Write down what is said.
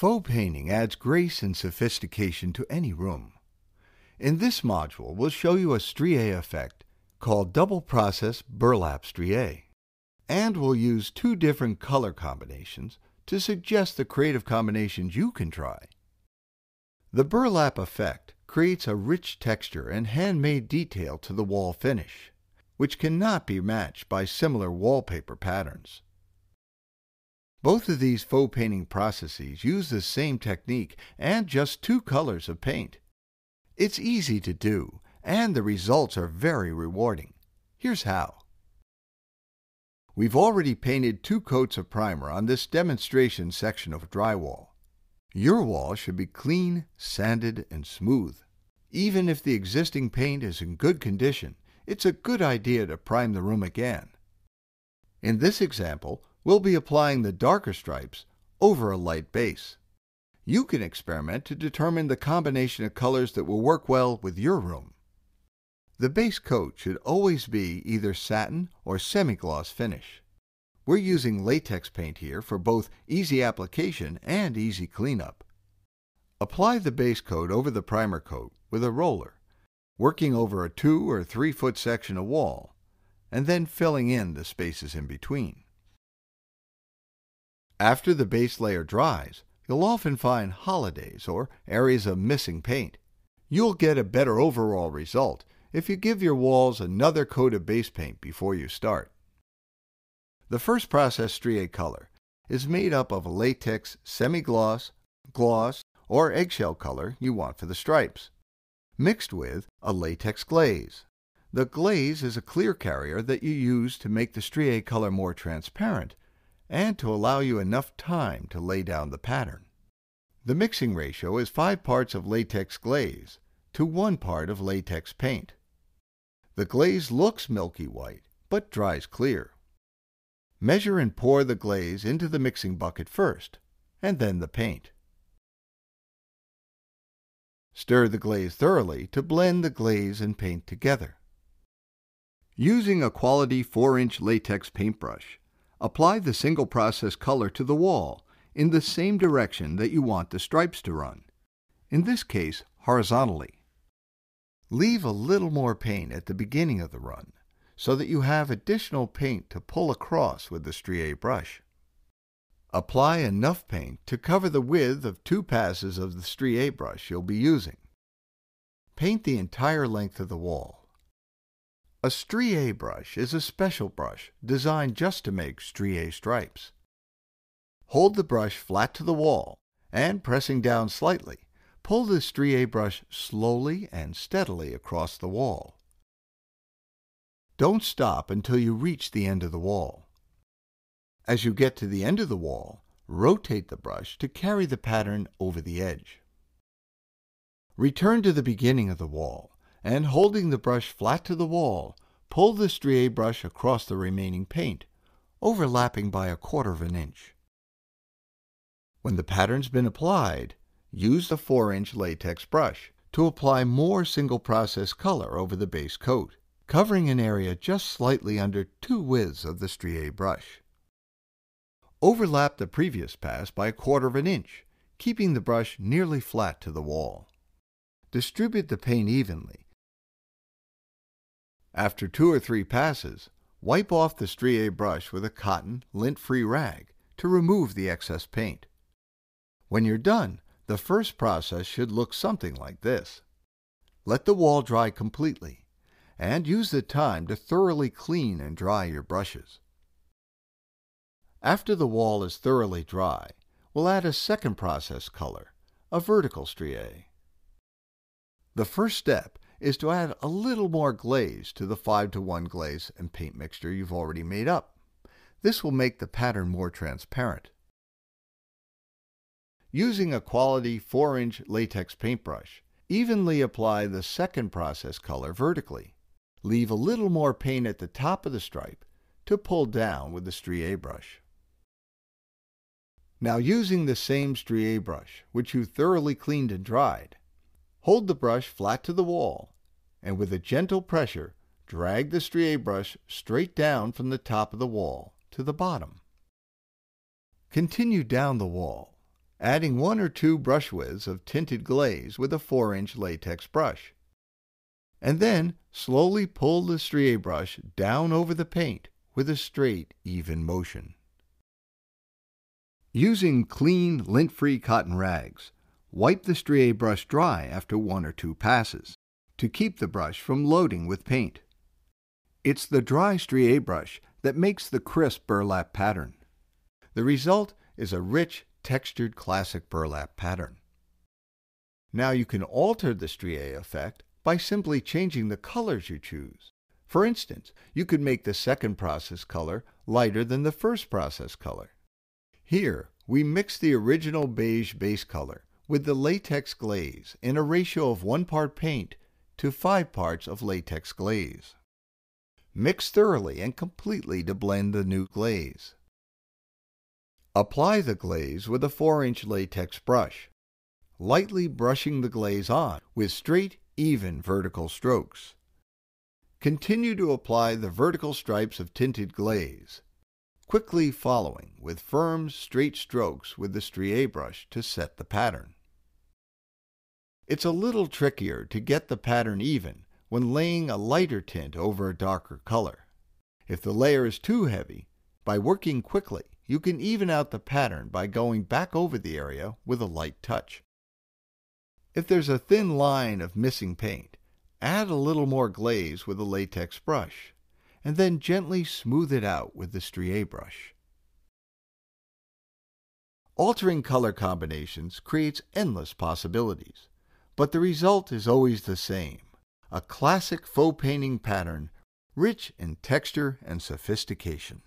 Faux painting adds grace and sophistication to any room. In this module, we'll show you a strié effect called Double Process Burlap Strié. And we'll use two different color combinations to suggest the creative combinations you can try. The burlap effect creates a rich texture and handmade detail to the wall finish, which cannot be matched by similar wallpaper patterns. Both of these faux painting processes use the same technique and just two colors of paint. It's easy to do, and the results are very rewarding. Here's how. We've already painted two coats of primer on this demonstration section of drywall. Your wall should be clean, sanded, and smooth. Even if the existing paint is in good condition, it's a good idea to prime the room again. In this example, we'll be applying the darker stripes over a light base. You can experiment to determine the combination of colors that will work well with your room. The base coat should always be either satin or semi-gloss finish. We're using latex paint here for both easy application and easy cleanup. Apply the base coat over the primer coat with a roller, working over a 2 or 3 foot section of wall, and then filling in the spaces in between. After the base layer dries, you'll often find holidays or areas of missing paint. You'll get a better overall result if you give your walls another coat of base paint before you start. The first process strié color is made up of a latex semi-gloss, gloss, or eggshell color you want for the stripes, mixed with a latex glaze. The glaze is a clear carrier that you use to make the strié color more transparent and to allow you enough time to lay down the pattern. The mixing ratio is 5 parts of latex glaze to 1 part of latex paint. The glaze looks milky white, but dries clear. Measure and pour the glaze into the mixing bucket first, and then the paint. Stir the glaze thoroughly to blend the glaze and paint together. Using a quality 4-inch latex paintbrush, apply the single process color to the wall in the same direction that you want the stripes to run, in this case horizontally. Leave a little more paint at the beginning of the run so that you have additional paint to pull across with the strié brush. Apply enough paint to cover the width of two passes of the strié brush you'll be using. Paint the entire length of the wall. A strié brush is a special brush designed just to make strié stripes. Hold the brush flat to the wall and pressing down slightly, pull the strié brush slowly and steadily across the wall. Don't stop until you reach the end of the wall. As you get to the end of the wall, rotate the brush to carry the pattern over the edge. Return to the beginning of the wall, and holding the brush flat to the wall, pull the strié brush across the remaining paint, overlapping by a quarter of an inch. When the pattern's been applied, use the 4-inch latex brush to apply more single process color over the base coat covering an area just slightly under two widths of the strié brush. Overlap the previous pass by a quarter of an inch, keeping the brush nearly flat to the wall. Distribute the paint evenly. After two or three passes, wipe off the strié brush with a cotton, lint-free rag to remove the excess paint. When you're done, the first process should look something like this. Let the wall dry completely and use the time to thoroughly clean and dry your brushes. After the wall is thoroughly dry, we'll add a second process color, a vertical strié. The first step is to add a little more glaze to the 5 to 1 glaze and paint mixture you've already made up. This will make the pattern more transparent. Using a quality 4-inch latex paintbrush, evenly apply the second process color vertically. Leave a little more paint at the top of the stripe to pull down with the strié brush. Now using the same strié brush, which you thoroughly cleaned and dried, hold the brush flat to the wall and with a gentle pressure drag the strié brush straight down from the top of the wall to the bottom. Continue down the wall adding one or two brush widths of tinted glaze with a 4-inch latex brush. And then slowly pull the Strie brush down over the paint with a straight, even motion. Using clean, lint-free cotton rags, wipe the Strie brush dry after one or two passes to keep the brush from loading with paint. It's the dry Strie brush that makes the crisp burlap pattern. The result is a rich, textured classic burlap pattern. Now you can alter the Strie effect by simply changing the colors you choose. For instance, you could make the second process color lighter than the first process color. Here, we mix the original beige base color with the latex glaze in a ratio of 1 part paint to 5 parts of latex glaze. Mix thoroughly and completely to blend the new glaze. Apply the glaze with a 4-inch latex brush, lightly brushing the glaze on with straight, even vertical strokes. Continue to apply the vertical stripes of tinted glaze, quickly following with firm, straight strokes with the Strie brush to set the pattern. It's a little trickier to get the pattern even when laying a lighter tint over a darker color. If the layer is too heavy, by working quickly, you can even out the pattern by going back over the area with a light touch. If there's a thin line of missing paint, add a little more glaze with a latex brush, and then gently smooth it out with the Strie brush. Altering color combinations creates endless possibilities, but the result is always the same a classic faux painting pattern rich in texture and sophistication.